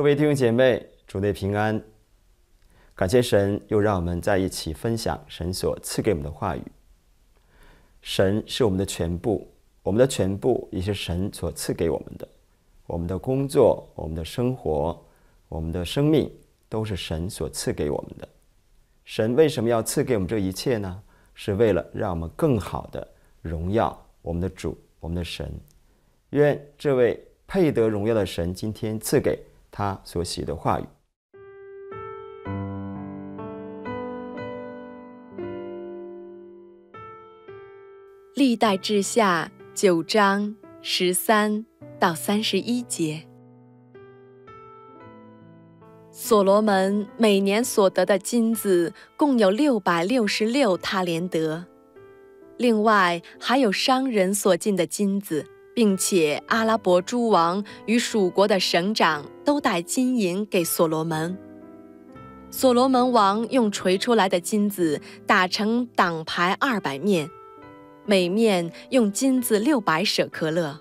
各位弟兄姐妹，主内平安！感谢神，又让我们在一起分享神所赐给我们的话语。神是我们的全部，我们的全部也是神所赐给我们的。我们的工作、我们的生活、我们的生命，都是神所赐给我们的。神为什么要赐给我们这一切呢？是为了让我们更好的荣耀我们的主、我们的神。愿这位配得荣耀的神今天赐给。他所写的话语，《历代志下》九章十三到三十一节。所罗门每年所得的金子共有六百六十六塔连德，另外还有商人所进的金子。并且阿拉伯诸王与蜀国的省长都带金银给所罗门。所罗门王用锤出来的金子打成挡牌二百面，每面用金子六百舍克勒；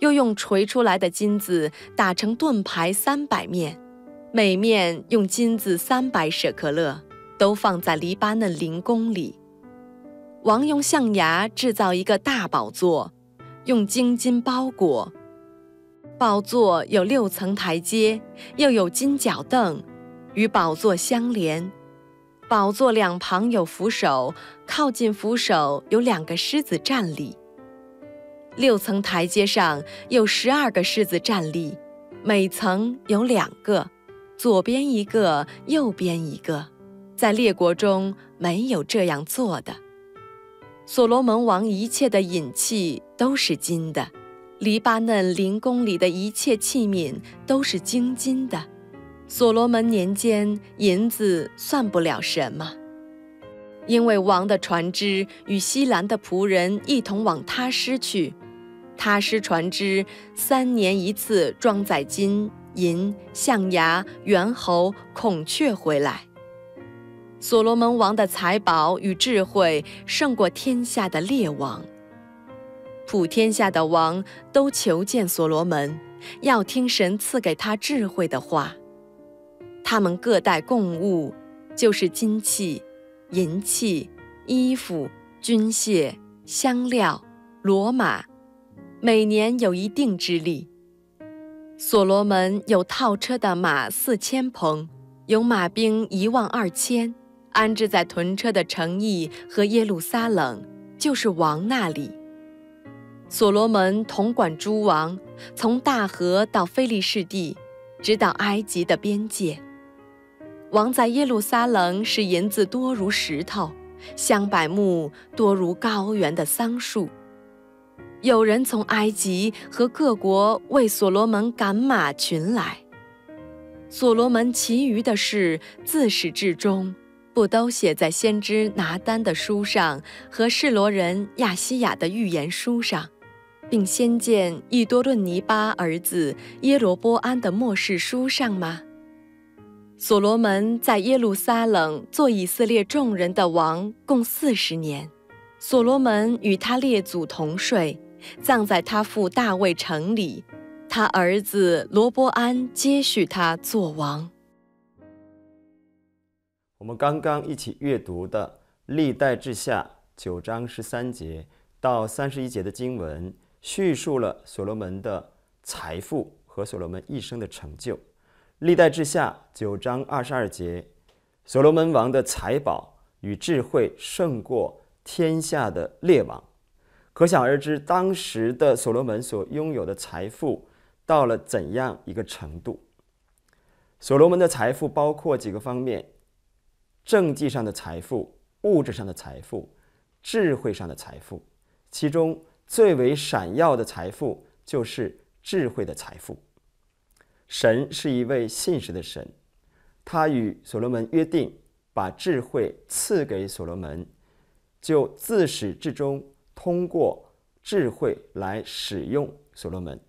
又用锤出来的金子打成盾牌三百面，每面用金子三百舍克勒，都放在黎巴嫩灵宫里。王用象牙制造一个大宝座。用金金包裹，宝座有六层台阶，又有金脚凳，与宝座相连。宝座两旁有扶手，靠近扶手有两个狮子站立。六层台阶上有十二个狮子站立，每层有两个，左边一个，右边一个，在列国中没有这样做的。所罗门王一切的银器都是金的，黎巴嫩灵宫里的一切器皿都是精金的。所罗门年间，银子算不了什么，因为王的船只与西兰的仆人一同往他施去，他施船只三年一次装载金银、象牙、猿猴、孔雀回来。所罗门王的财宝与智慧胜过天下的列王。普天下的王都求见所罗门，要听神赐给他智慧的话。他们各带贡物，就是金器、银器、衣服、军械、香料、骡马，每年有一定之力。所罗门有套车的马四千棚，有马兵一万二千。安置在屯车的城邑和耶路撒冷，就是王那里。所罗门统管诸王，从大河到菲利士地，直到埃及的边界。王在耶路撒冷使银子多如石头，香柏木多如高原的桑树。有人从埃及和各国为所罗门赶马群来。所罗门其余的事，自始至终。不都写在先知拿单的书上和示罗人亚西亚的预言书上，并先见以多顿尼巴儿子耶罗波安的末世书上吗？所罗门在耶路撒冷做以色列众人的王，共四十年。所罗门与他列祖同睡，葬在他父大卫城里。他儿子罗波安接续他做王。我们刚刚一起阅读的《历代志下》九章十三节到三十一节的经文，叙述了所罗门的财富和所罗门一生的成就。《历代志下》九章二十二节，所罗门王的财宝与智慧胜过天下的列王，可想而知，当时的所罗门所拥有的财富到了怎样一个程度。所罗门的财富包括几个方面。政绩上的财富、物质上的财富、智慧上的财富，其中最为闪耀的财富就是智慧的财富。神是一位信实的神，他与所罗门约定，把智慧赐给所罗门，就自始至终通过智慧来使用所罗门，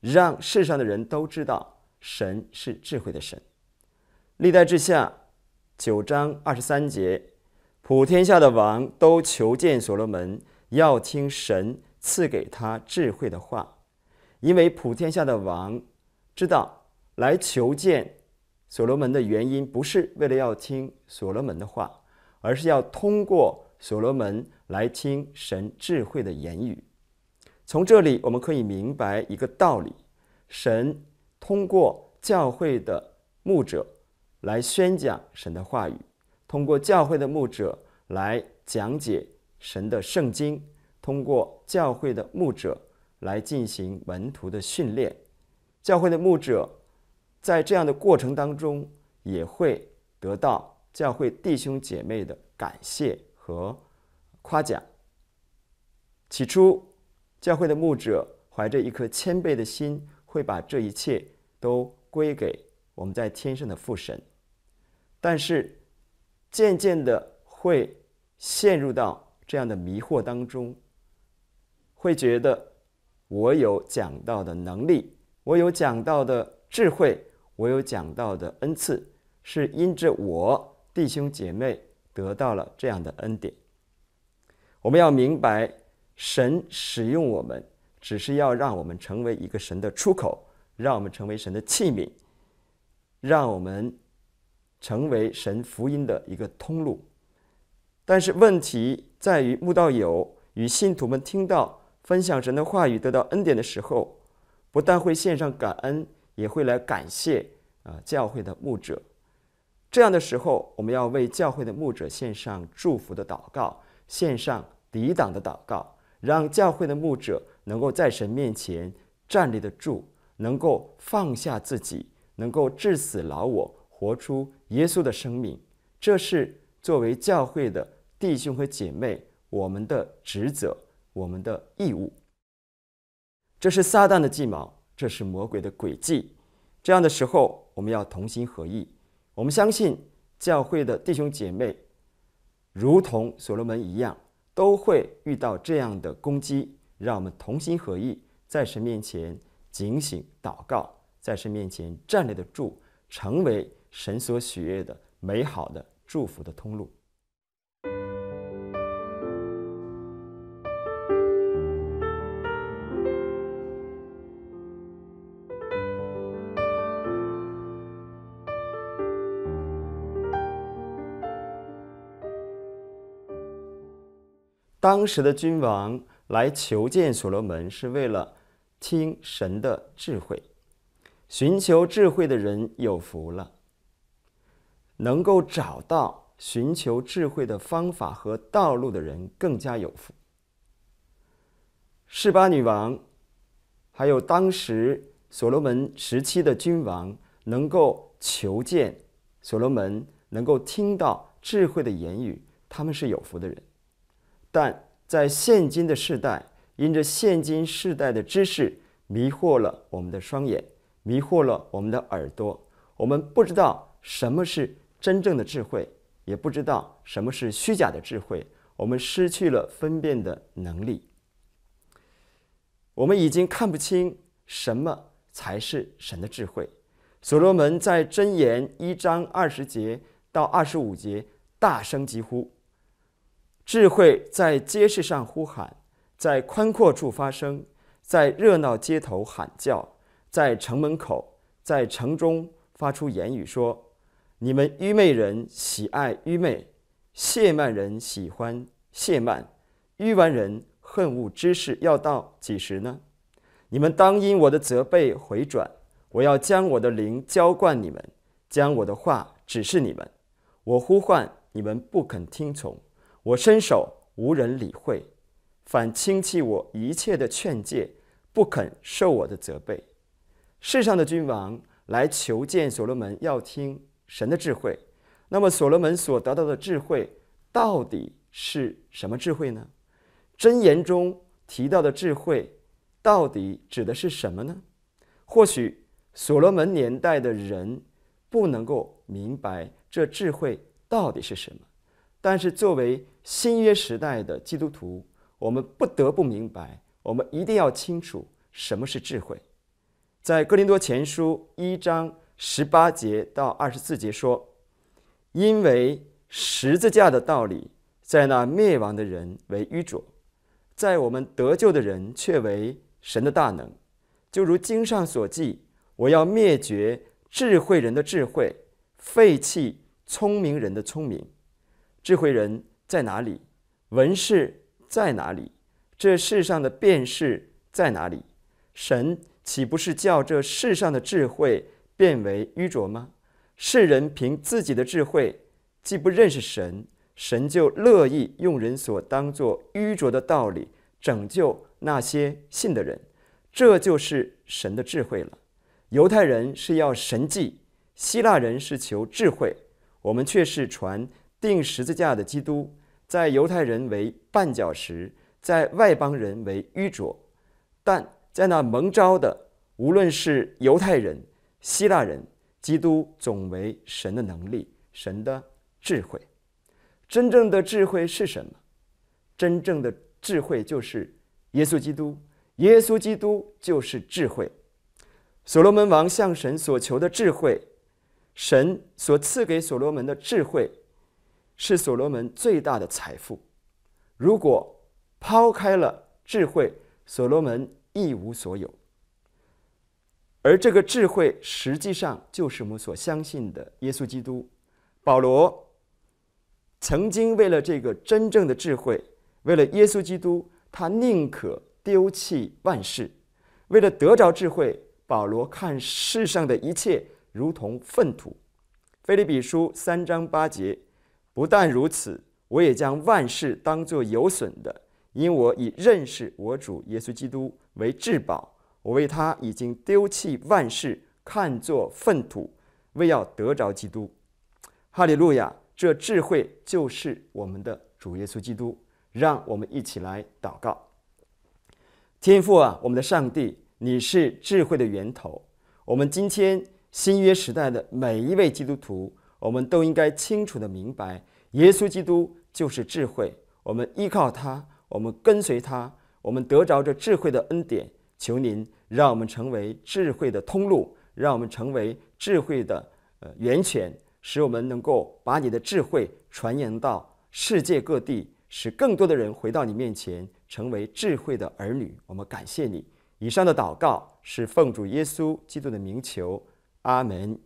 让世上的人都知道神是智慧的神。历代志下。九章二十三节，普天下的王都求见所罗门，要听神赐给他智慧的话，因为普天下的王知道来求见所罗门的原因，不是为了要听所罗门的话，而是要通过所罗门来听神智慧的言语。从这里我们可以明白一个道理：神通过教会的牧者来宣讲神的话语，通过教会的牧者来讲解神的圣经，通过教会的牧者来进行门徒的训练。教会的牧者在这样的过程当中，也会得到教会弟兄姐妹的感谢和夸奖。起初，教会的牧者怀着一颗谦卑的心，会把这一切都归给我们在天上的父神。但是，渐渐的会陷入到这样的迷惑当中，会觉得我有讲道的能力。我有讲到的智慧，我有讲到的恩赐，是因着我弟兄姐妹得到了这样的恩典。我们要明白，神使用我们，只是要让我们成为一个神的出口，让我们成为神的器皿，让我们成为神福音的一个通路。但是问题在于，慕道友与信徒们听到分享神的话语，得到恩典的时候。不但会献上感恩，也会来感谢啊教会的牧者。这样的时候，我们要为教会的牧者献上祝福的祷告，献上抵挡的祷告，让教会的牧者能够在神面前站立得住，能够放下自己，能够致死老我，活出耶稣的生命。这是作为教会的弟兄和姐妹我们的职责，我们的义务。这是撒旦的计谋，这是魔鬼的诡计。这样的时候，我们要同心合意。我们相信教会的弟兄姐妹，如同所罗门一样，都会遇到这样的攻击。让我们同心合意，在神面前警醒祷告，在神面前站立得住，成为神所喜悦的美好的祝福的通路。当时的君王来求见所罗门，是为了听神的智慧。寻求智慧的人有福了，能够找到寻求智慧的方法和道路的人更加有福。示巴女王，还有当时所罗门时期的君王，能够求见所罗门，能够听到智慧的言语，他们是有福的人。但在现今的世代，因着现今世代的知识迷惑了我们的双眼，迷惑了我们的耳朵，我们不知道什么是真正的智慧，也不知道什么是虚假的智慧，我们失去了分辨的能力。我们已经看不清什么才是神的智慧。所罗门在箴言一章二十节到二十五节大声疾呼。智慧在街市上呼喊，在宽阔处发声，在热闹街头喊叫，在城门口，在城中发出言语说：“你们愚昧人喜爱愚昧，谢曼人喜欢谢曼，愚顽人恨恶知识，要到几时呢？你们当因我的责备回转，我要将我的灵浇灌你们，将我的话指示你们。我呼唤你们，不肯听从。”我伸手无人理会，反轻弃我一切的劝诫，不肯受我的责备。世上的君王来求见所罗门，要听神的智慧。那么所罗门所得到的智慧，到底是什么智慧呢？箴言中提到的智慧，到底指的是什么呢？或许所罗门年代的人不能够明白这智慧到底是什么。但是，作为新约时代的基督徒，我们不得不明白，我们一定要清楚什么是智慧。在哥林多前书一章十八节到二十四节说：“因为十字架的道理，在那灭亡的人为愚拙，在我们得救的人却为神的大能。就如经上所记：我要灭绝智慧人的智慧，废弃聪明人的聪明。智慧人在哪里？文士在哪里？这世上的辨识在哪里？神岂不是叫这世上的智慧变为愚拙吗？世人凭自己的智慧，既不认识神，神就乐意用人所当作愚拙的道理拯救那些信的人。这就是神的智慧了。犹太人是要神迹，希腊人是求智慧，我们却是传钉十字架的基督，在犹太人为绊脚石。在外邦人为愚拙，但在那蒙召的，无论是犹太人、希腊人，基督总为神的能力、神的智慧。真正的智慧是什么？真正的智慧就是耶稣基督。耶稣基督就是智慧。所罗门王向神所求的智慧，神所赐给所罗门的智慧，是所罗门最大的财富。如果抛开了智慧，所罗门一无所有。而这个智慧实际上就是我们所相信的耶稣基督。保罗曾经为了这个真正的智慧，为了耶稣基督，他宁可丢弃万事。为了得着智慧，保罗看世上的一切如同粪土。菲利比书三章八节，不但如此，我也将万事当作有损的。因我已认识我主耶稣基督为至宝，我为他已经丢弃万事，看作粪土，为要得着基督。哈利路亚！这智慧就是我们的主耶稣基督。让我们一起来祷告。天父啊，我们的上帝，你是智慧的源头。我们今天新约时代的每一位基督徒，我们都应该清楚的明白，耶稣基督就是智慧。我们依靠他。我们跟随他，我们得着这智慧的恩典。求您让我们成为智慧的通路，让我们成为智慧的呃源泉，使我们能够把你的智慧传扬到世界各地，使更多的人回到你面前，成为智慧的儿女。我们感谢你。以上的祷告是奉主耶稣基督的名求，阿门。